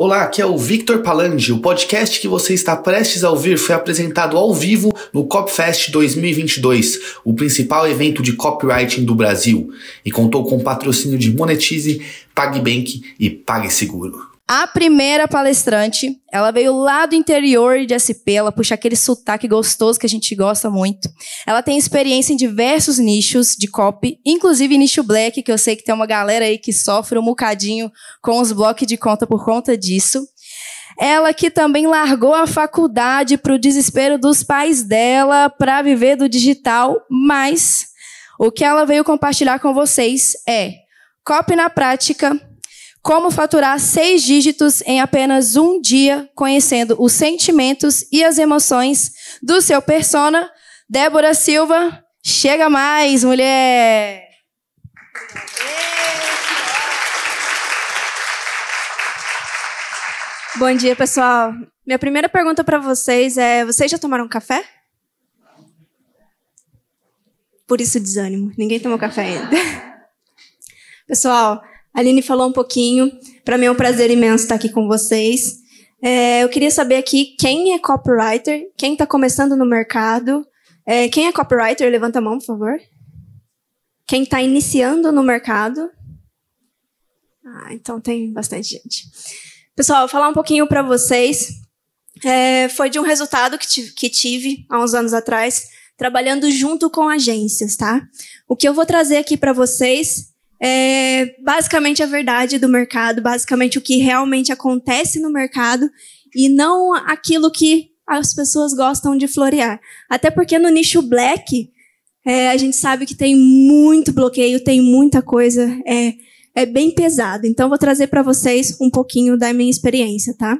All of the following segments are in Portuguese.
Olá, aqui é o Victor Palangi. O podcast que você está prestes a ouvir foi apresentado ao vivo no Copfest 2022, o principal evento de copywriting do Brasil, e contou com o patrocínio de Monetize, PagBank e PagSeguro. A primeira palestrante, ela veio lá do interior de SP, ela puxa aquele sotaque gostoso que a gente gosta muito. Ela tem experiência em diversos nichos de copy, inclusive nicho black, que eu sei que tem uma galera aí que sofre um bocadinho com os blocos de conta por conta disso. Ela que também largou a faculdade para o desespero dos pais dela para viver do digital, mas o que ela veio compartilhar com vocês é copy na prática, como faturar seis dígitos em apenas um dia, conhecendo os sentimentos e as emoções do seu persona. Débora Silva, chega mais, mulher! Bom dia, pessoal. Minha primeira pergunta para vocês é: vocês já tomaram café? Por isso desânimo. Ninguém tomou café ainda. Pessoal, Aline falou um pouquinho. Para mim é um prazer imenso estar aqui com vocês. É, eu queria saber aqui quem é copywriter, quem está começando no mercado. É, quem é copywriter? Levanta a mão, por favor. Quem está iniciando no mercado? Ah, então tem bastante gente. Pessoal, vou falar um pouquinho para vocês. É, foi de um resultado que tive, que tive há uns anos atrás, trabalhando junto com agências, tá? O que eu vou trazer aqui para vocês é basicamente a verdade do mercado, basicamente o que realmente acontece no mercado e não aquilo que as pessoas gostam de florear. Até porque no nicho black, é, a gente sabe que tem muito bloqueio, tem muita coisa, é, é bem pesado. Então, vou trazer para vocês um pouquinho da minha experiência, tá?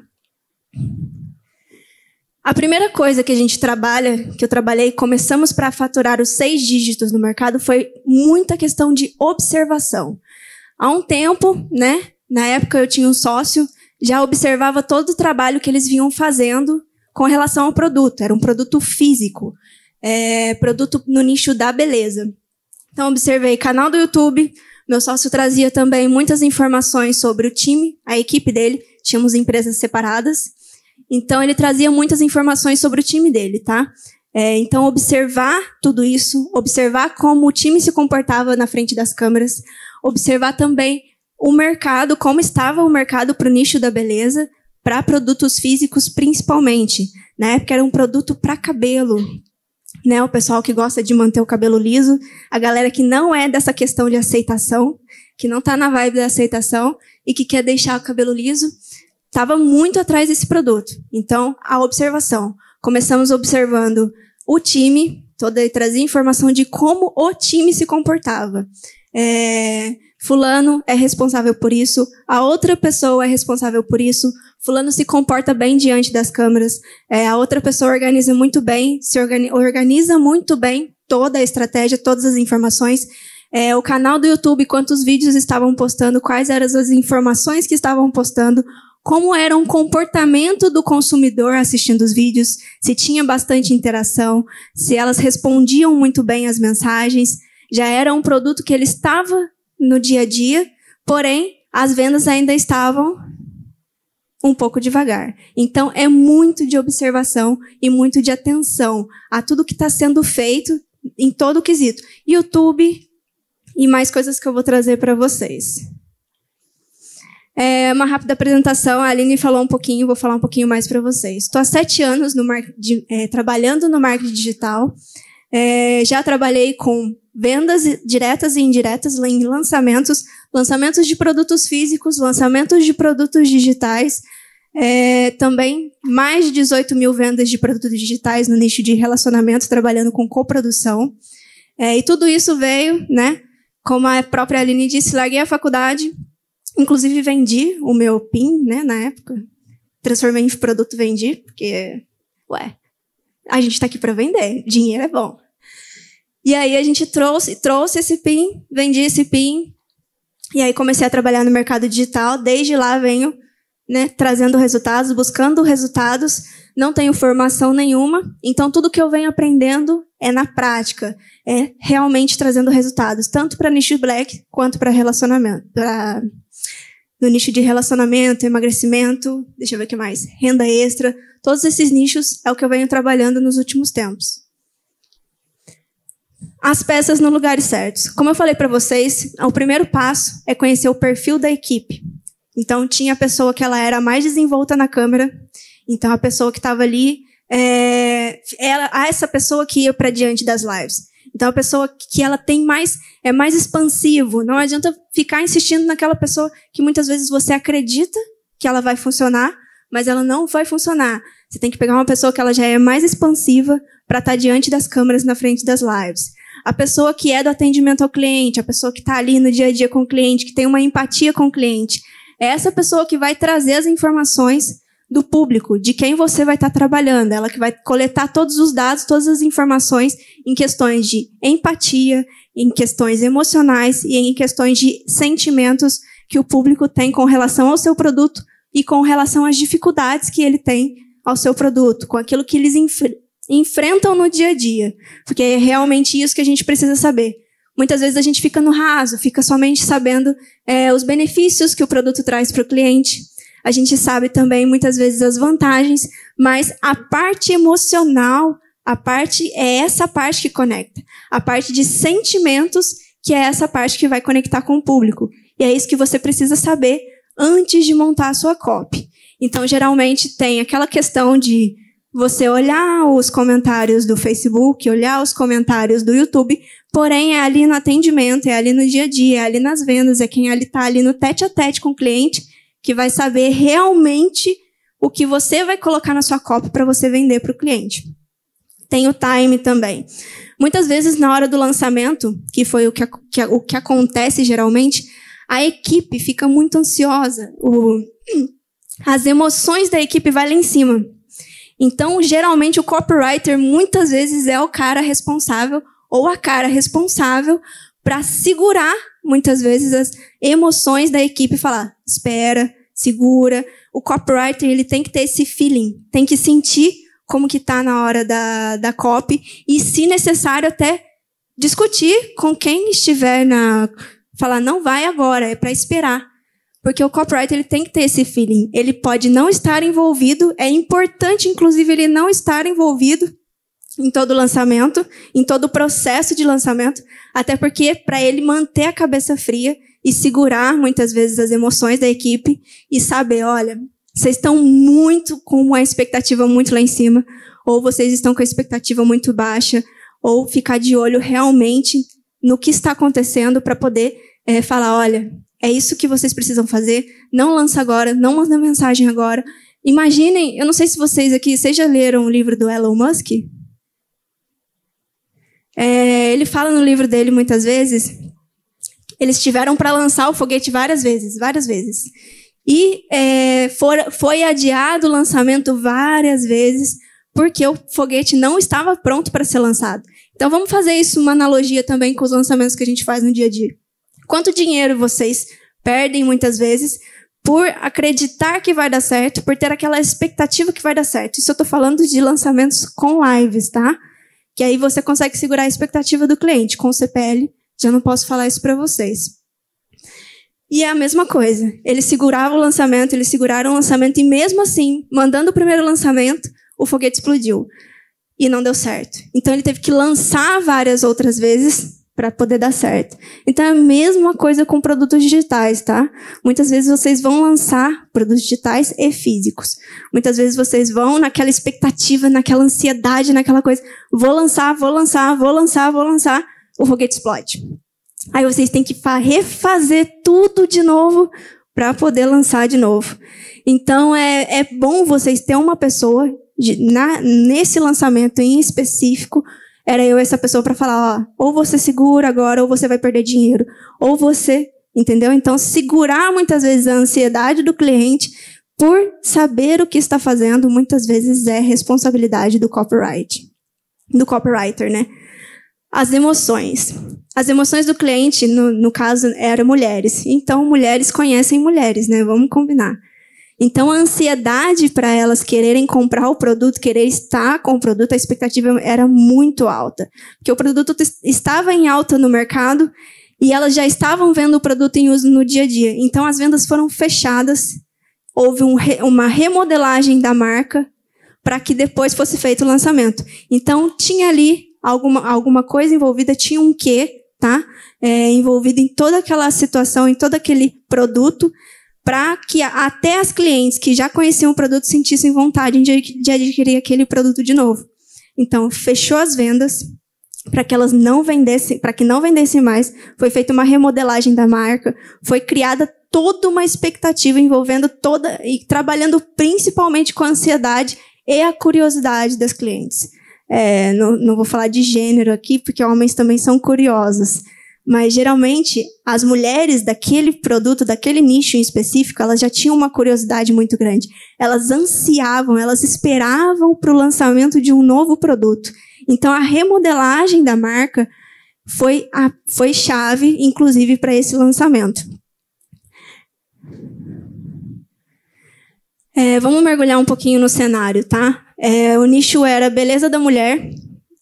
A primeira coisa que a gente trabalha, que eu trabalhei, começamos para faturar os seis dígitos no mercado, foi muita questão de observação. Há um tempo, né? Na época eu tinha um sócio, já observava todo o trabalho que eles vinham fazendo com relação ao produto. Era um produto físico, é, produto no nicho da beleza. Então observei canal do YouTube. Meu sócio trazia também muitas informações sobre o time, a equipe dele. Tínhamos empresas separadas. Então, ele trazia muitas informações sobre o time dele, tá? É, então, observar tudo isso, observar como o time se comportava na frente das câmeras, observar também o mercado, como estava o mercado para o nicho da beleza, para produtos físicos principalmente, né? Porque era um produto para cabelo, né? O pessoal que gosta de manter o cabelo liso, a galera que não é dessa questão de aceitação, que não está na vibe da aceitação e que quer deixar o cabelo liso, estava muito atrás desse produto. Então, a observação. Começamos observando o time, toda trazia informação de como o time se comportava. É, fulano é responsável por isso, a outra pessoa é responsável por isso, fulano se comporta bem diante das câmeras, é, a outra pessoa organiza muito bem, se organiza, organiza muito bem toda a estratégia, todas as informações. É, o canal do YouTube, quantos vídeos estavam postando, quais eram as informações que estavam postando, como era o comportamento do consumidor assistindo os vídeos, se tinha bastante interação, se elas respondiam muito bem às mensagens, já era um produto que ele estava no dia a dia, porém as vendas ainda estavam um pouco devagar. Então é muito de observação e muito de atenção a tudo que está sendo feito em todo o quesito. YouTube e mais coisas que eu vou trazer para vocês. É uma rápida apresentação. A Aline falou um pouquinho, vou falar um pouquinho mais para vocês. Estou há sete anos no de, é, trabalhando no marketing digital. É, já trabalhei com vendas diretas e indiretas em lançamentos, lançamentos de produtos físicos, lançamentos de produtos digitais. É, também mais de 18 mil vendas de produtos digitais no nicho de relacionamento, trabalhando com coprodução. É, e tudo isso veio, né? Como a própria Aline disse, larguei a faculdade, Inclusive, vendi o meu PIN, né, na época. Transformei em produto vendi, porque, ué, a gente está aqui para vender, dinheiro é bom. E aí a gente trouxe, trouxe esse PIN, vendi esse PIN, e aí comecei a trabalhar no mercado digital. Desde lá venho né, trazendo resultados, buscando resultados. Não tenho formação nenhuma, então tudo que eu venho aprendendo é na prática, é realmente trazendo resultados, tanto para nicho black quanto para relacionamento, para no nicho de relacionamento, emagrecimento, deixa eu ver o que mais, renda extra, todos esses nichos é o que eu venho trabalhando nos últimos tempos. As peças no lugares certos. Como eu falei para vocês, o primeiro passo é conhecer o perfil da equipe. Então tinha a pessoa que ela era mais desenvolta na câmera, então a pessoa que estava ali, é, ela, essa pessoa que ia para diante das lives. Então a pessoa que ela tem mais é mais expansivo. Não adianta ficar insistindo naquela pessoa que muitas vezes você acredita que ela vai funcionar, mas ela não vai funcionar. Você tem que pegar uma pessoa que ela já é mais expansiva para estar tá diante das câmeras na frente das lives. A pessoa que é do atendimento ao cliente, a pessoa que está ali no dia a dia com o cliente, que tem uma empatia com o cliente, é essa pessoa que vai trazer as informações do público, de quem você vai estar trabalhando, ela que vai coletar todos os dados, todas as informações em questões de empatia, em questões emocionais e em questões de sentimentos que o público tem com relação ao seu produto e com relação às dificuldades que ele tem ao seu produto, com aquilo que eles enf enfrentam no dia a dia. Porque é realmente isso que a gente precisa saber. Muitas vezes a gente fica no raso, fica somente sabendo é, os benefícios que o produto traz para o cliente a gente sabe também muitas vezes as vantagens, mas a parte emocional, a parte é essa parte que conecta. A parte de sentimentos, que é essa parte que vai conectar com o público. E é isso que você precisa saber antes de montar a sua copy. Então, geralmente tem aquela questão de você olhar os comentários do Facebook, olhar os comentários do YouTube, porém é ali no atendimento, é ali no dia a dia, é ali nas vendas, é quem está ali no tete a tete com o cliente que vai saber realmente o que você vai colocar na sua copa para você vender para o cliente. Tem o time também. Muitas vezes, na hora do lançamento, que foi o que, que, o que acontece geralmente, a equipe fica muito ansiosa. O, as emoções da equipe vai lá em cima. Então, geralmente, o copywriter muitas vezes é o cara responsável ou a cara responsável para segurar, muitas vezes, as emoções da equipe e falar: espera, segura. O copywriter ele tem que ter esse feeling, tem que sentir como que está na hora da, da copy e, se necessário, até discutir com quem estiver na falar não vai agora, é para esperar. Porque o copywriter ele tem que ter esse feeling. Ele pode não estar envolvido, é importante inclusive ele não estar envolvido em todo o lançamento, em todo o processo de lançamento, até porque para ele manter a cabeça fria e segurar muitas vezes as emoções da equipe e saber, olha, vocês estão muito com uma expectativa muito lá em cima, ou vocês estão com a expectativa muito baixa, ou ficar de olho realmente no que está acontecendo para poder é, falar, olha, é isso que vocês precisam fazer, não lança agora, não manda mensagem agora. Imaginem, eu não sei se vocês aqui, vocês já leram o livro do Elon Musk? É, ele fala no livro dele muitas vezes eles tiveram para lançar o foguete várias vezes, várias vezes. E é, for, foi adiado o lançamento várias vezes, porque o foguete não estava pronto para ser lançado. Então vamos fazer isso uma analogia também com os lançamentos que a gente faz no dia a dia. Quanto dinheiro vocês perdem muitas vezes por acreditar que vai dar certo, por ter aquela expectativa que vai dar certo. Isso eu estou falando de lançamentos com lives, tá? Que aí você consegue segurar a expectativa do cliente. Com o CPL, já não posso falar isso para vocês. E é a mesma coisa. Eles seguravam o lançamento, eles seguraram o lançamento e mesmo assim, mandando o primeiro lançamento, o foguete explodiu. E não deu certo. Então ele teve que lançar várias outras vezes para poder dar certo. Então é a mesma coisa com produtos digitais, tá? Muitas vezes vocês vão lançar produtos digitais e físicos. Muitas vezes vocês vão naquela expectativa, naquela ansiedade, naquela coisa, vou lançar, vou lançar, vou lançar, vou lançar o foguete explode. Aí vocês têm que refazer tudo de novo para poder lançar de novo. Então é, é bom vocês ter uma pessoa de, na, nesse lançamento em específico. Era eu essa pessoa para falar, ó, ou você segura agora, ou você vai perder dinheiro, ou você, entendeu? Então segurar muitas vezes a ansiedade do cliente por saber o que está fazendo, muitas vezes é responsabilidade do copyright, do copywriter, né? As emoções. As emoções do cliente, no, no caso, eram mulheres. Então, mulheres conhecem mulheres, né? Vamos combinar. Então, a ansiedade para elas quererem comprar o produto, querer estar com o produto, a expectativa era muito alta. Porque o produto estava em alta no mercado e elas já estavam vendo o produto em uso no dia a dia. Então as vendas foram fechadas, houve um re, uma remodelagem da marca para que depois fosse feito o lançamento. Então tinha ali alguma, alguma coisa envolvida, tinha um quê, tá? É, envolvido em toda aquela situação, em todo aquele produto, para que até as clientes que já conheciam o produto sentissem vontade de, adquirir aquele produto de novo. Então, fechou as vendas, para que elas não vendessem, para que não vendessem mais, foi feita uma remodelagem da marca, foi criada toda uma expectativa envolvendo toda e trabalhando principalmente com a ansiedade e a curiosidade das clientes. É, não, não vou falar de gênero aqui, porque homens também são curiosos. Mas geralmente as mulheres daquele produto, daquele nicho em específico, elas já tinham uma curiosidade muito grande. Elas ansiavam, elas esperavam para o lançamento de um novo produto. Então a remodelagem da marca foi, a, foi chave, inclusive, para esse lançamento. É, vamos mergulhar um pouquinho no cenário, tá? É, o nicho era beleza da mulher.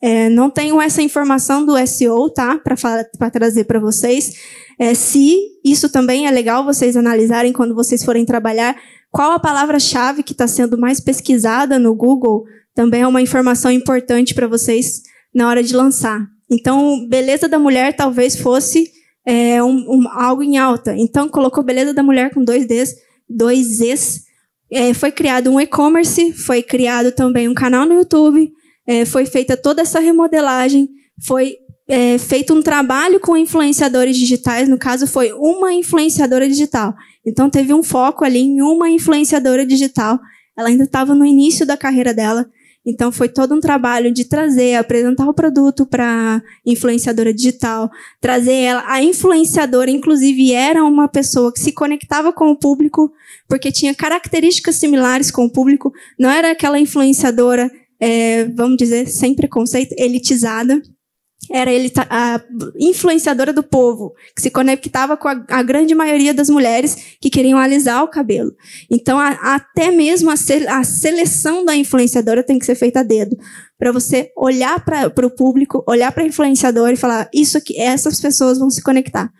É, não tenho essa informação do SEO, tá? Para trazer para vocês. É, se isso também é legal vocês analisarem quando vocês forem trabalhar, qual a palavra-chave que está sendo mais pesquisada no Google também é uma informação importante para vocês na hora de lançar. Então, beleza da mulher talvez fosse é, um, um, algo em alta. Então, colocou beleza da mulher com dois Ds, dois Zs. É, foi criado um e-commerce, foi criado também um canal no YouTube, é, foi feita toda essa remodelagem, foi é, feito um trabalho com influenciadores digitais, no caso foi uma influenciadora digital. Então teve um foco ali em uma influenciadora digital. Ela ainda estava no início da carreira dela. Então foi todo um trabalho de trazer, apresentar o produto para influenciadora digital, trazer ela. A influenciadora, inclusive, era uma pessoa que se conectava com o público, porque tinha características similares com o público. Não era aquela influenciadora, é, vamos dizer, sem preconceito, elitizada era ele a influenciadora do povo, que se conectava com a, a, grande maioria das mulheres que queriam alisar o cabelo. Então, a, até mesmo a, a, seleção da influenciadora tem que ser feita a dedo, para você olhar para o público, olhar para a influenciadora e falar isso aqui, essas pessoas vão se conectar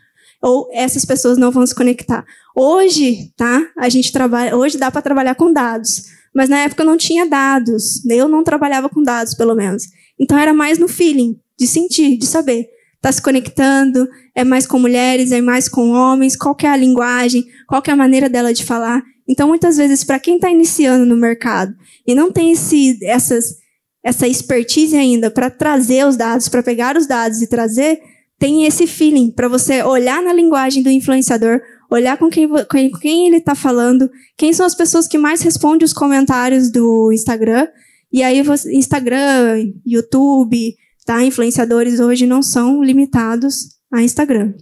ou essas pessoas não vão se conectar. Hoje, tá? A gente trabalha, hoje dá para trabalhar com dados, mas na época não tinha dados. Eu não trabalhava com dados, pelo menos. Então era mais no feeling de sentir, de saber. Está se conectando, é mais com mulheres, é mais com homens, qual é a linguagem, qual é a maneira dela de falar. Então, muitas vezes, para quem está iniciando no mercado e não tem esse, essas, essa expertise ainda para trazer os dados, para pegar os dados e trazer, tem esse feeling para você olhar na linguagem do influenciador, olhar com quem, com quem ele está falando, quem são as pessoas que mais respondem os comentários do Instagram. E aí, você, Instagram, YouTube, Tá? Influenciadores hoje não são limitados a Instagram.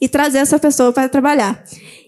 E trazer essa pessoa para trabalhar.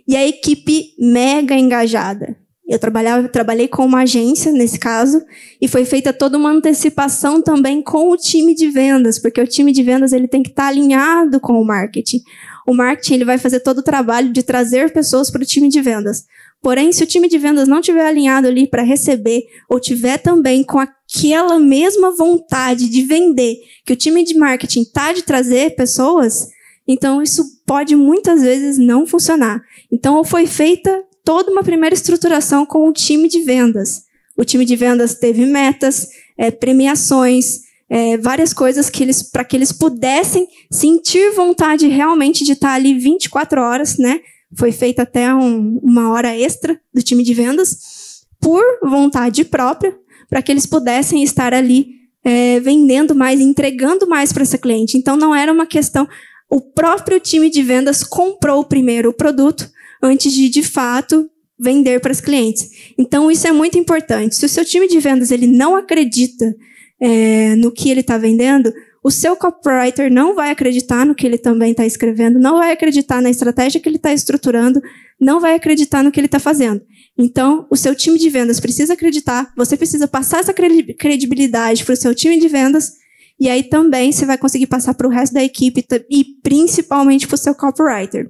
E a equipe mega engajada. Eu trabalhava, trabalhei com uma agência nesse caso e foi feita toda uma antecipação também com o time de vendas, porque o time de vendas ele tem que estar alinhado com o marketing. O marketing ele vai fazer todo o trabalho de trazer pessoas para o time de vendas. Porém, se o time de vendas não tiver alinhado ali para receber ou tiver também com aquela mesma vontade de vender que o time de marketing tá de trazer pessoas, então isso pode muitas vezes não funcionar. Então foi feita toda uma primeira estruturação com o time de vendas. O time de vendas teve metas, é, premiações, é, várias coisas que eles para que eles pudessem sentir vontade realmente de estar ali 24 horas, né? Foi feita até um, uma hora extra do time de vendas por vontade própria, para que eles pudessem estar ali é, vendendo mais, entregando mais para essa cliente. Então não era uma questão. O próprio time de vendas comprou primeiro o produto antes de, de fato, vender para os clientes. Então isso é muito importante. Se o seu time de vendas ele não acredita é, no que ele está vendendo, o seu copywriter não vai acreditar no que ele também está escrevendo, não vai acreditar na estratégia que ele está estruturando, não vai acreditar no que ele está fazendo. Então, o seu time de vendas precisa acreditar, você precisa passar essa credibilidade para o seu time de vendas, e aí também você vai conseguir passar para o resto da equipe e principalmente para o seu copywriter.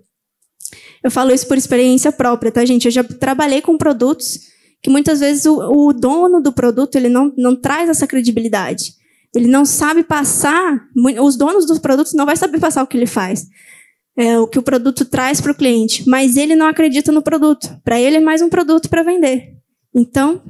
Eu falo isso por experiência própria, tá, gente? Eu já trabalhei com produtos que muitas vezes o, o dono do produto ele não, não traz essa credibilidade. Ele não sabe passar, os donos dos produtos não vai saber passar o que ele faz. é, o que o produto traz para o cliente, mas ele não acredita no produto. Para ele é mais um produto para vender. Então,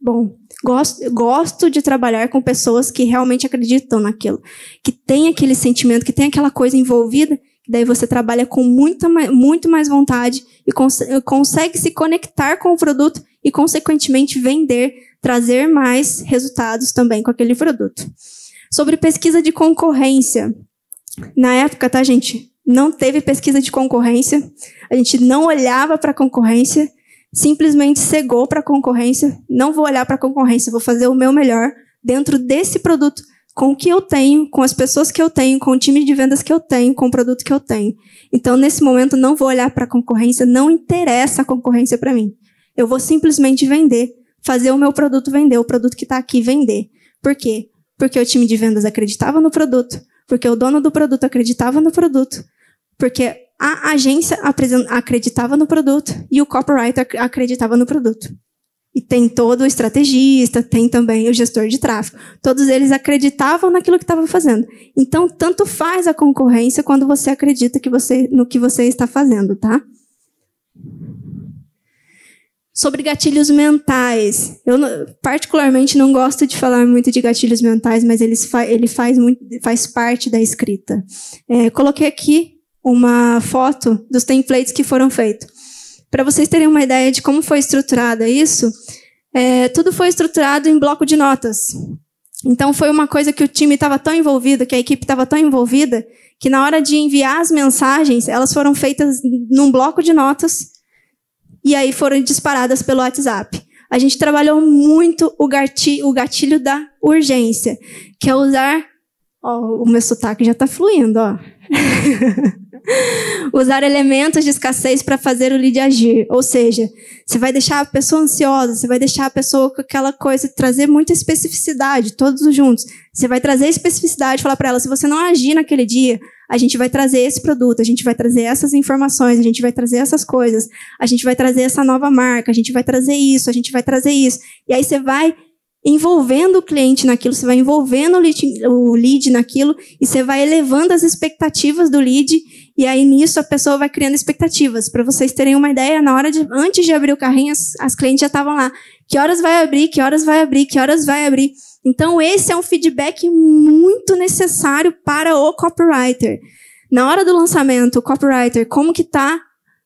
bom, gosto, gosto de trabalhar com pessoas que realmente acreditam naquilo, que tem aquele sentimento, que tem aquela coisa envolvida, daí você trabalha com muita, muito mais vontade e cons consegue se conectar com o produto e, consequentemente, vender, trazer mais resultados também com aquele produto. Sobre pesquisa de concorrência. Na época, tá, gente? Não teve pesquisa de concorrência. A gente não olhava para a concorrência, simplesmente cegou para a concorrência. Não vou olhar para a concorrência, vou fazer o meu melhor dentro desse produto, com o que eu tenho, com as pessoas que eu tenho, com o time de vendas que eu tenho, com o produto que eu tenho. Então, nesse momento, não vou olhar para a concorrência, não interessa a concorrência para mim. Eu vou simplesmente vender, fazer o meu produto vender, o produto que está aqui vender. Por quê? Porque o time de vendas acreditava no produto, porque o dono do produto acreditava no produto, porque a agência acreditava no produto e o copywriter acreditava no produto. E tem todo o estrategista, tem também o gestor de tráfego. Todos eles acreditavam naquilo que estavam fazendo. Então, tanto faz a concorrência quando você acredita que você, no que você está fazendo, tá? Sobre gatilhos mentais. Eu, particularmente, não gosto de falar muito de gatilhos mentais, mas eles fa ele faz, muito, faz parte da escrita. É, coloquei aqui uma foto dos templates que foram feitos. Para vocês terem uma ideia de como foi estruturada isso, é, tudo foi estruturado em bloco de notas. Então foi uma coisa que o time estava tão envolvido, que a equipe estava tão envolvida, que na hora de enviar as mensagens, elas foram feitas num bloco de notas e aí foram disparadas pelo WhatsApp. A gente trabalhou muito o gatilho, o gatilho da urgência, que é usar. Ó, o meu sotaque já está fluindo, ó. Usar elementos de escassez para fazer o lead agir. Ou seja, você vai deixar a pessoa ansiosa, você vai deixar a pessoa com aquela coisa, trazer muita especificidade, todos juntos. Você vai trazer especificidade, falar para ela: se você não agir naquele dia, a gente vai trazer esse produto, a gente vai trazer essas informações, a gente vai trazer essas coisas, a gente vai trazer essa nova marca, a gente vai trazer isso, a gente vai trazer isso. E aí você vai envolvendo o cliente naquilo, você vai envolvendo o lead, o lead naquilo e você vai elevando as expectativas do lead e aí nisso a pessoa vai criando expectativas. Para vocês terem uma ideia, na hora de antes de abrir o carrinho, as, as clientes já estavam lá. Que horas vai abrir? Que horas vai abrir? Que horas vai abrir? Então esse é um feedback muito necessário para o copywriter. Na hora do lançamento, o copywriter, como que tá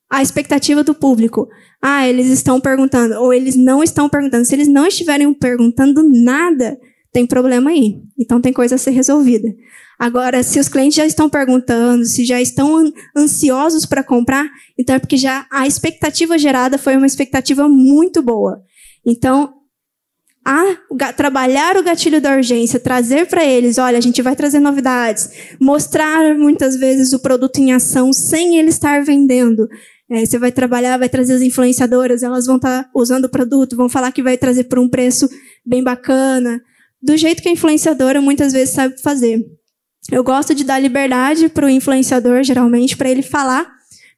a expectativa do público? Ah, eles estão perguntando ou eles não estão perguntando. Se eles não estiverem perguntando nada, tem problema aí. Então tem coisa a ser resolvida. Agora, se os clientes já estão perguntando, se já estão ansiosos para comprar, então é porque já a expectativa gerada foi uma expectativa muito boa. Então, a, trabalhar o gatilho da urgência, trazer para eles, olha, a gente vai trazer novidades, mostrar muitas vezes o produto em ação sem ele estar vendendo. É, você vai trabalhar, vai trazer as influenciadoras, elas vão estar tá usando o produto, vão falar que vai trazer por um preço bem bacana, do jeito que a influenciadora muitas vezes sabe fazer. Eu gosto de dar liberdade para o influenciador, geralmente, para ele falar,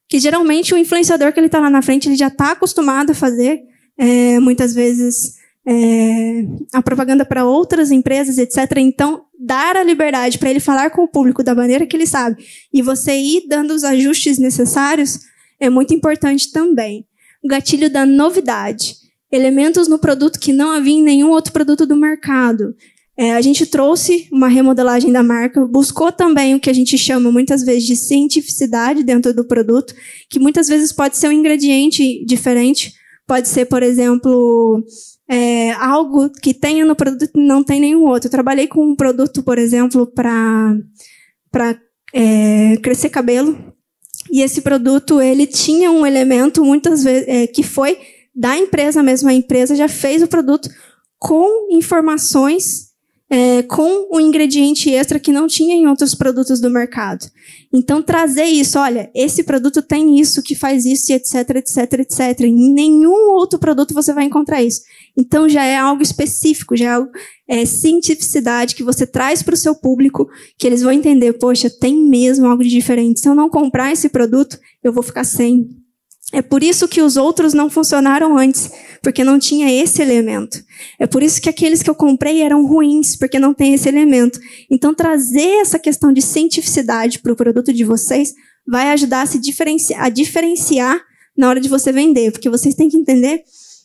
que geralmente o influenciador que ele está lá na frente, ele já está acostumado a fazer, é, muitas vezes, é, a propaganda para outras empresas, etc. Então, dar a liberdade para ele falar com o público da maneira que ele sabe e você ir dando os ajustes necessários é muito importante também. O gatilho da novidade. Elementos no produto que não havia em nenhum outro produto do mercado. É, a gente trouxe uma remodelagem da marca, buscou também o que a gente chama muitas vezes de cientificidade dentro do produto, que muitas vezes pode ser um ingrediente diferente, pode ser, por exemplo, é, algo que tenha no produto e não tem nenhum outro. Eu trabalhei com um produto, por exemplo, para é, crescer cabelo, e esse produto ele tinha um elemento muitas vezes é, que foi da empresa mesmo. A empresa já fez o produto com informações é, com um ingrediente extra que não tinha em outros produtos do mercado. Então, trazer isso, olha, esse produto tem isso, que faz isso, etc, etc, etc. Em nenhum outro produto você vai encontrar isso. Então, já é algo específico, já é algo, é, cientificidade que você traz para o seu público, que eles vão entender, poxa, tem mesmo algo de diferente. Se eu não comprar esse produto, eu vou ficar sem. É por isso que os outros não funcionaram antes, porque não tinha esse elemento. É por isso que aqueles que eu comprei eram ruins, porque não tem esse elemento. Então, trazer essa questão de cientificidade para o produto de vocês vai ajudar a se diferenciar, a diferenciar na hora de você vender, porque vocês têm que entender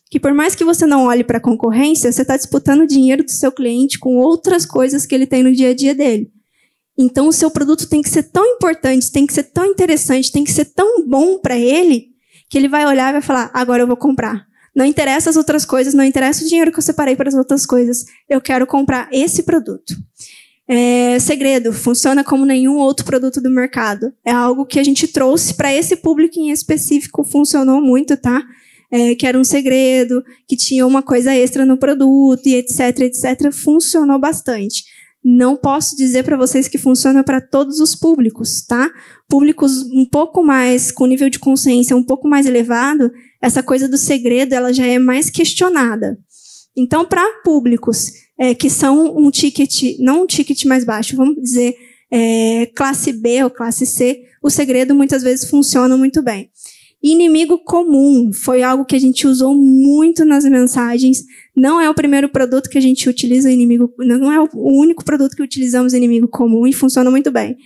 que por mais que você não olhe para a concorrência, você está disputando o dinheiro do seu cliente com outras coisas que ele tem no dia a dia dele. Então, o seu produto tem que ser tão importante, tem que ser tão interessante, tem que ser tão bom para ele, que ele vai olhar e vai falar: agora eu vou comprar. Não interessa as outras coisas, não interessa o dinheiro que eu separei para as outras coisas. Eu quero comprar esse produto. É, segredo, funciona como nenhum outro produto do mercado. É algo que a gente trouxe para esse público em específico, funcionou muito, tá? É, que era um segredo, que tinha uma coisa extra no produto e etc, etc, funcionou bastante. Não posso dizer para vocês que funciona para todos os públicos, tá? Públicos um pouco mais com nível de consciência um pouco mais elevado, essa coisa do segredo ela já é mais questionada. Então, para públicos é, que são um ticket, não um ticket mais baixo, vamos dizer é, classe B ou classe C, o segredo muitas vezes funciona muito bem. Inimigo comum foi algo que a gente usou muito nas mensagens. Não é o primeiro produto que a gente utiliza inimigo, não é o único produto que utilizamos inimigo comum e funciona muito bem.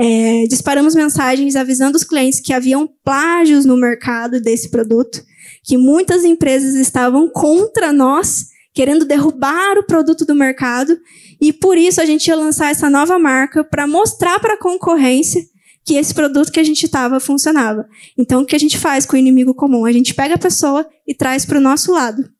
É, disparamos mensagens avisando os clientes que haviam plágios no mercado desse produto, que muitas empresas estavam contra nós, querendo derrubar o produto do mercado, e por isso a gente ia lançar essa nova marca para mostrar para a concorrência que esse produto que a gente estava funcionava. Então, o que a gente faz com o inimigo comum? A gente pega a pessoa e traz para o nosso lado.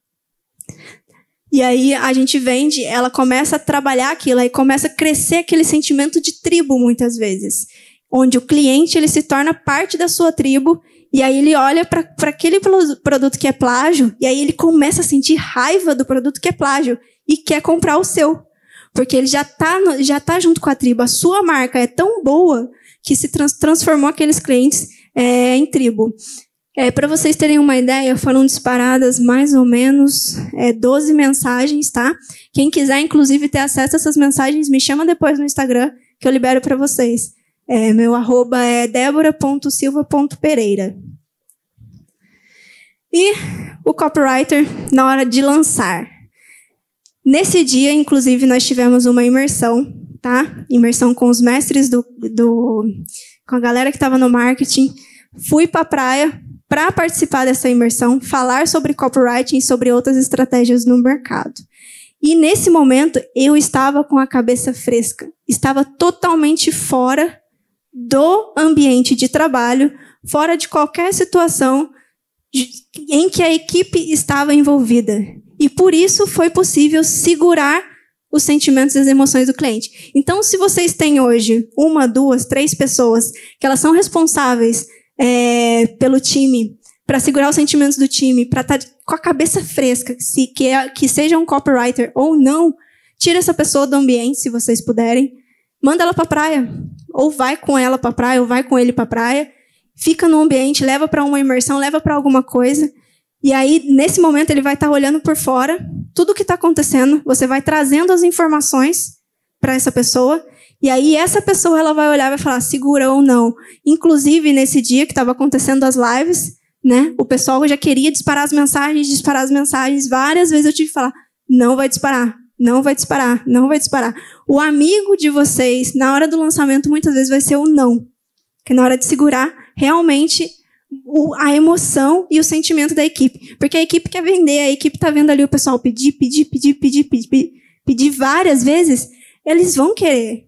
E aí a gente vende, ela começa a trabalhar aquilo, aí começa a crescer aquele sentimento de tribo muitas vezes, onde o cliente ele se torna parte da sua tribo e aí ele olha para aquele produto que é plágio e aí ele começa a sentir raiva do produto que é plágio e quer comprar o seu, porque ele já está já tá junto com a tribo. A sua marca é tão boa que se trans transformou aqueles clientes é, em tribo. É, Para vocês terem uma ideia, foram disparadas mais ou menos é, 12 mensagens, tá? Quem quiser, inclusive, ter acesso a essas mensagens, me chama depois no Instagram, que eu libero para vocês. É, meu arroba é debora.silva.pereira. E o copywriter, na hora de lançar. Nesse dia, inclusive, nós tivemos uma imersão, tá? Imersão com os mestres do, do com a galera que estava no marketing. Fui para a praia, para participar dessa imersão, falar sobre copywriting e sobre outras estratégias no mercado. E nesse momento eu estava com a cabeça fresca, estava totalmente fora do ambiente de trabalho, fora de qualquer situação em que a equipe estava envolvida. E por isso foi possível segurar os sentimentos e as emoções do cliente. Então, se vocês têm hoje uma, duas, três pessoas que elas são responsáveis é, pelo time, para segurar os sentimentos do time, para estar tá com a cabeça fresca, se que, é, que seja um copywriter ou não, tira essa pessoa do ambiente, se vocês puderem, manda ela para a praia, ou vai com ela para a praia, ou vai com ele para a praia, fica no ambiente, leva para uma imersão, leva para alguma coisa, e aí nesse momento ele vai estar tá olhando por fora. Tudo o que está acontecendo, você vai trazendo as informações para essa pessoa e aí essa pessoa ela vai olhar e vai falar segura ou não. Inclusive nesse dia que estava acontecendo as lives, né? O pessoal já queria disparar as mensagens, disparar as mensagens. Várias vezes eu tive que falar não vai disparar, não vai disparar, não vai disparar. O amigo de vocês na hora do lançamento muitas vezes vai ser o não, que na hora de segurar realmente a emoção e o sentimento da equipe. Porque a equipe quer vender, a equipe está vendo ali o pessoal pedir, pedir, pedir, pedir, pedir, pedir várias vezes, eles vão querer.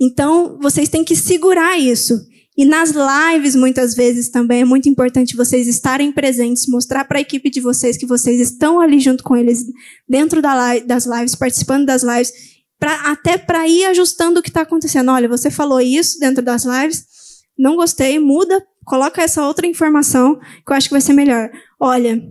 Então, vocês têm que segurar isso. E nas lives, muitas vezes, também é muito importante vocês estarem presentes, mostrar para a equipe de vocês que vocês estão ali junto com eles, dentro da das lives, participando das lives, pra, até para ir ajustando o que está acontecendo. Olha, você falou isso dentro das lives, não gostei, muda, coloca essa outra informação, que eu acho que vai ser melhor. Olha,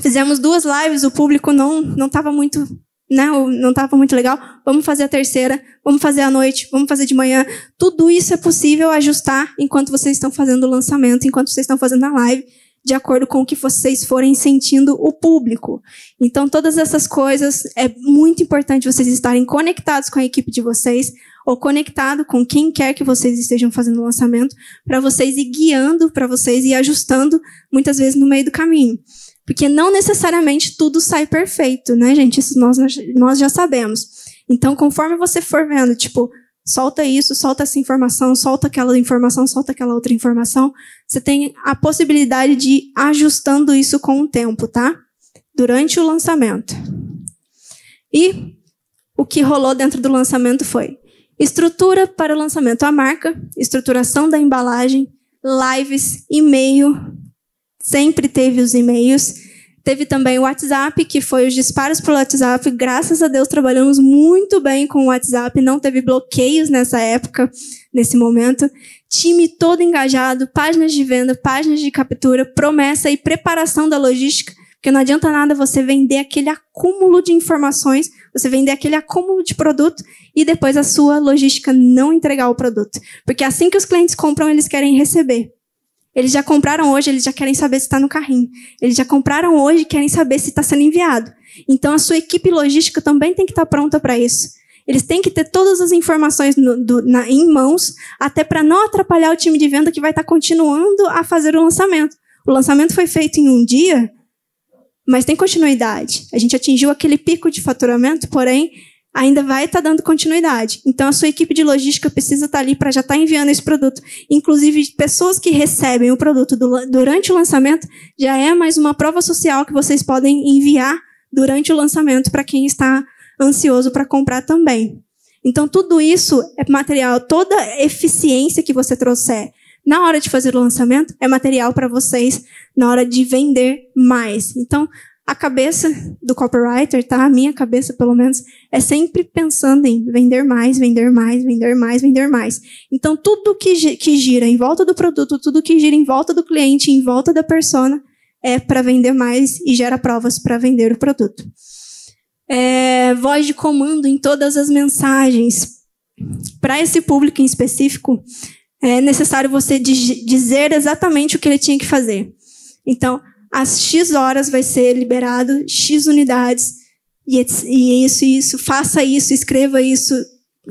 fizemos duas lives, o público não não estava muito não, não estava muito legal, vamos fazer a terceira, vamos fazer à noite, vamos fazer de manhã. Tudo isso é possível ajustar enquanto vocês estão fazendo o lançamento, enquanto vocês estão fazendo a live, de acordo com o que vocês forem sentindo o público. Então, todas essas coisas, é muito importante vocês estarem conectados com a equipe de vocês, ou conectado com quem quer que vocês estejam fazendo o lançamento, para vocês ir guiando, para vocês ir ajustando, muitas vezes no meio do caminho. Porque não necessariamente tudo sai perfeito, né, gente? Isso nós, nós já sabemos. Então, conforme você for vendo, tipo, solta isso, solta essa informação, solta aquela informação, solta aquela outra informação. Você tem a possibilidade de ir ajustando isso com o tempo, tá? Durante o lançamento. E o que rolou dentro do lançamento foi estrutura para o lançamento, a marca, estruturação da embalagem, lives, e-mail, sempre teve os e-mails. Teve também o WhatsApp, que foi os disparos pelo WhatsApp. Graças a Deus trabalhamos muito bem com o WhatsApp, não teve bloqueios nessa época, nesse momento. Time todo engajado, páginas de venda, páginas de captura, promessa e preparação da logística, porque não adianta nada você vender aquele acúmulo de informações, você vender aquele acúmulo de produto e depois a sua logística não entregar o produto. Porque assim que os clientes compram, eles querem receber. Eles já compraram hoje, eles já querem saber se está no carrinho. Eles já compraram hoje e querem saber se está sendo enviado. Então a sua equipe logística também tem que estar tá pronta para isso. Eles têm que ter todas as informações no, do, na, em mãos, até para não atrapalhar o time de venda que vai estar tá continuando a fazer o lançamento. O lançamento foi feito em um dia, mas tem continuidade. A gente atingiu aquele pico de faturamento, porém, ainda vai estar tá dando continuidade. Então, a sua equipe de logística precisa estar tá ali para já estar tá enviando esse produto. Inclusive, pessoas que recebem o produto do, durante o lançamento, já é mais uma prova social que vocês podem enviar durante o lançamento para quem está ansioso para comprar também. Então, tudo isso é material, toda eficiência que você trouxer na hora de fazer o lançamento é material para vocês na hora de vender mais. Então, a cabeça do copywriter, tá? A minha cabeça, pelo menos, é sempre pensando em vender mais, vender mais, vender mais, vender mais. Então, tudo que, que gira em volta do produto, tudo que gira em volta do cliente, em volta da persona, é para vender mais e gera provas para vender o produto. É, voz de comando em todas as mensagens. Para esse público em específico, é necessário você dizer exatamente o que ele tinha que fazer. Então, às X horas vai ser liberado X unidades, e, e isso, isso, faça isso, escreva isso,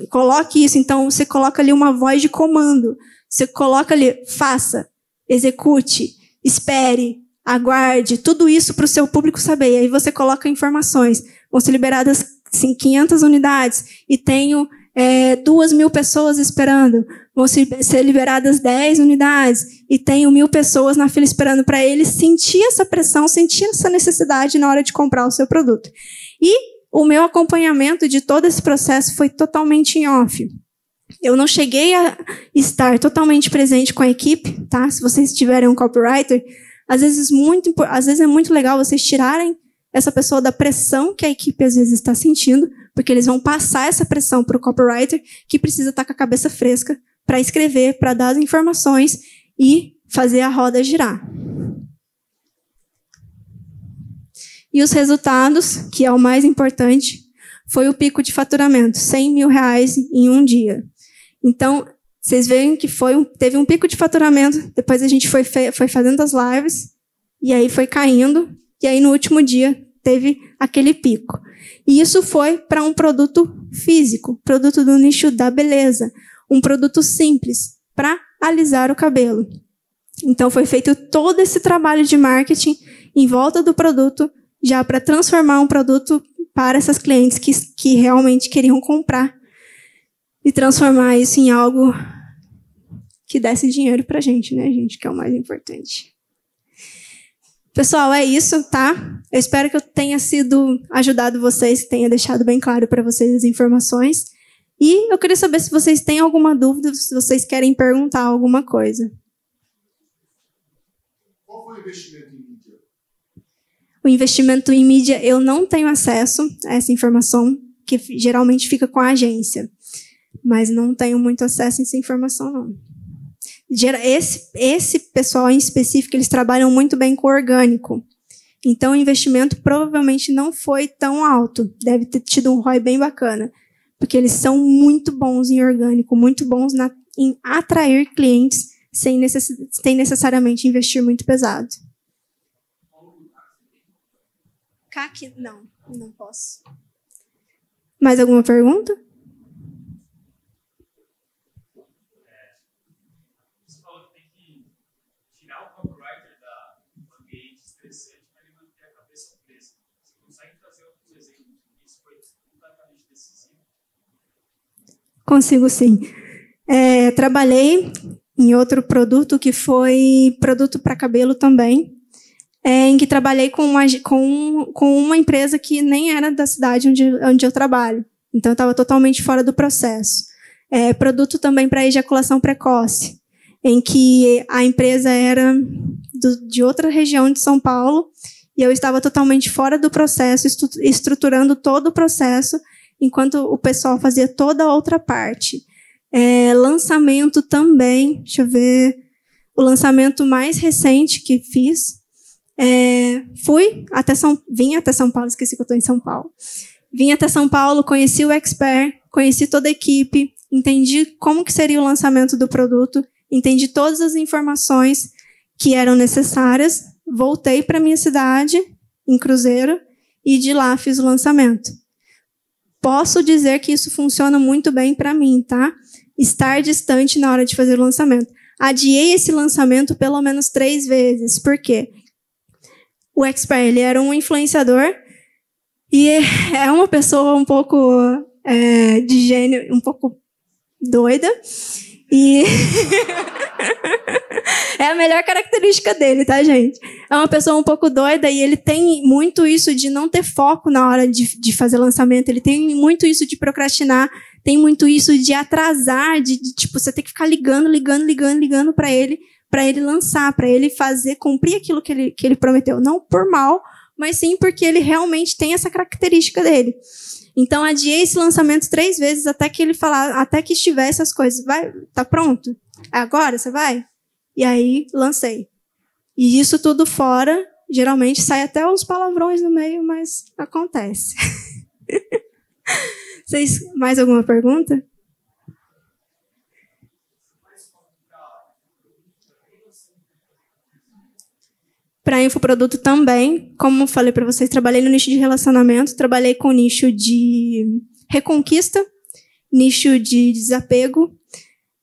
coloque isso. Então, você coloca ali uma voz de comando. Você coloca ali, faça, execute, espere, aguarde, tudo isso para o seu público saber. E aí você coloca informações. Vão ser liberadas assim, 500 unidades e tenho é, duas mil pessoas esperando, vão ser liberadas 10 unidades e tenho mil pessoas na fila esperando para ele sentir essa pressão, sentir essa necessidade na hora de comprar o seu produto. E o meu acompanhamento de todo esse processo foi totalmente em off. Eu não cheguei a estar totalmente presente com a equipe, tá? Se vocês tiverem um copywriter, às vezes muito, às vezes é muito legal vocês tirarem essa pessoa da pressão que a equipe às vezes está sentindo porque eles vão passar essa pressão para o copywriter, que precisa estar tá com a cabeça fresca para escrever, para dar as informações e fazer a roda girar. E os resultados, que é o mais importante, foi o pico de faturamento, 100 mil reais em um dia. Então, vocês veem que foi um, teve um pico de faturamento, depois a gente foi, foi fazendo as lives, e aí foi caindo, e aí no último dia teve aquele pico. E isso foi para um produto físico, produto do nicho da beleza, um produto simples para alisar o cabelo. Então foi feito todo esse trabalho de marketing em volta do produto, já para transformar um produto para essas clientes que, que realmente queriam comprar e transformar isso em algo que desse dinheiro para a gente, né, gente? Que é o mais importante. Pessoal, é isso, tá? Eu espero que eu tenha sido ajudado vocês, que tenha deixado bem claro para vocês as informações. E eu queria saber se vocês têm alguma dúvida, se vocês querem perguntar alguma coisa. Qual foi o investimento em mídia? O investimento em mídia, eu não tenho acesso a essa informação, que geralmente fica com a agência. Mas não tenho muito acesso a essa informação, não. Esse, esse pessoal em específico, eles trabalham muito bem com orgânico. Então, o investimento provavelmente não foi tão alto. Deve ter tido um ROI bem bacana. Porque eles são muito bons em orgânico, muito bons na, em atrair clientes sem, necess, sem necessariamente investir muito pesado. CAC? Não, não posso. Mais alguma pergunta? Consigo sim. É, trabalhei em outro produto que foi produto para cabelo também, é, em que trabalhei com uma, com, com uma empresa que nem era da cidade onde, onde eu trabalho. Então, eu estava totalmente fora do processo. É, produto também para ejaculação precoce, em que a empresa era do, de outra região de São Paulo e eu estava totalmente fora do processo, estruturando todo o processo, enquanto o pessoal fazia toda a outra parte. É, lançamento também, deixa eu ver, o lançamento mais recente que fiz, é, fui até São, vim até São Paulo, esqueci que eu estou em São Paulo. Vim até São Paulo, conheci o expert, conheci toda a equipe, entendi como que seria o lançamento do produto, entendi todas as informações que eram necessárias, voltei para minha cidade, em Cruzeiro, e de lá fiz o lançamento. Posso dizer que isso funciona muito bem para mim, tá? Estar distante na hora de fazer o lançamento. Adiei esse lançamento pelo menos três vezes. Por quê? O expert ele era um influenciador e é uma pessoa um pouco é, de gênio, um pouco doida. E é a melhor característica dele, tá, gente? É uma pessoa um pouco doida e ele tem muito isso de não ter foco na hora de, de fazer lançamento. Ele tem muito isso de procrastinar, tem muito isso de atrasar, de, de tipo, você ter que ficar ligando, ligando, ligando, ligando para ele, para ele lançar, para ele fazer, cumprir aquilo que ele, que ele prometeu. Não por mal, mas sim porque ele realmente tem essa característica dele. Então adiei esse lançamento três vezes até que ele falar, até que estivesse as coisas. Vai, tá pronto? Agora você vai? E aí lancei. E isso tudo fora, geralmente sai até uns palavrões no meio, mas acontece. Vocês mais alguma pergunta? Para infoproduto também, como falei para vocês, trabalhei no nicho de relacionamento, trabalhei com nicho de reconquista, nicho de desapego,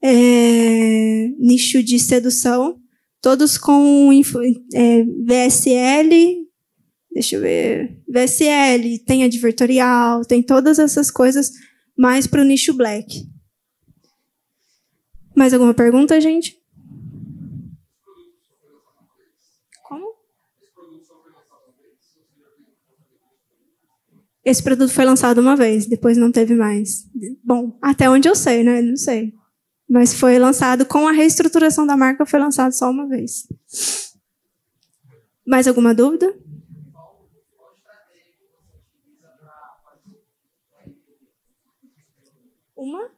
é, nicho de sedução, todos com é, VSL, deixa eu ver, VSL, tem advertorial, tem todas essas coisas mais para o nicho black. Mais alguma pergunta, gente? Esse produto foi lançado uma vez, depois não teve mais. Bom, até onde eu sei, né? Não sei. Mas foi lançado com a reestruturação da marca, foi lançado só uma vez. Mais alguma dúvida? Uma?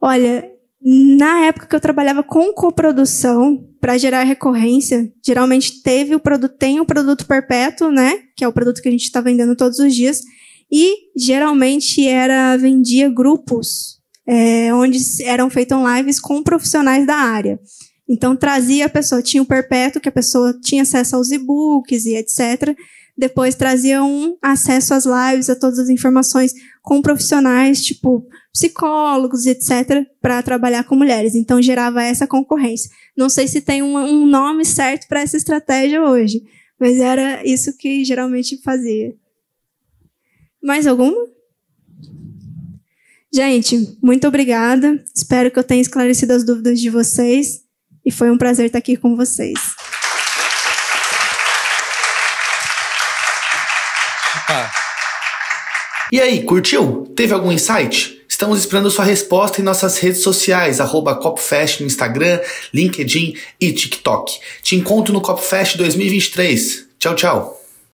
Olha, na época que eu trabalhava com coprodução, para gerar recorrência, geralmente teve o produto, tem o produto perpétuo, né? Que é o produto que a gente está vendendo todos os dias. E geralmente era vendia grupos é, onde eram feitas lives com profissionais da área. Então trazia a pessoa, tinha o perpétuo, que a pessoa tinha acesso aos e-books e etc. Depois trazia um acesso às lives, a todas as informações com profissionais, tipo psicólogos, etc., para trabalhar com mulheres. Então, gerava essa concorrência. Não sei se tem um, um nome certo para essa estratégia hoje, mas era isso que geralmente fazia. Mais alguma? Gente, muito obrigada. Espero que eu tenha esclarecido as dúvidas de vocês. E foi um prazer estar aqui com vocês. E aí, curtiu? Teve algum insight? Estamos esperando sua resposta em nossas redes sociais, arroba Copfest no Instagram, LinkedIn e TikTok. Te encontro no Copfest 2023. Tchau, tchau.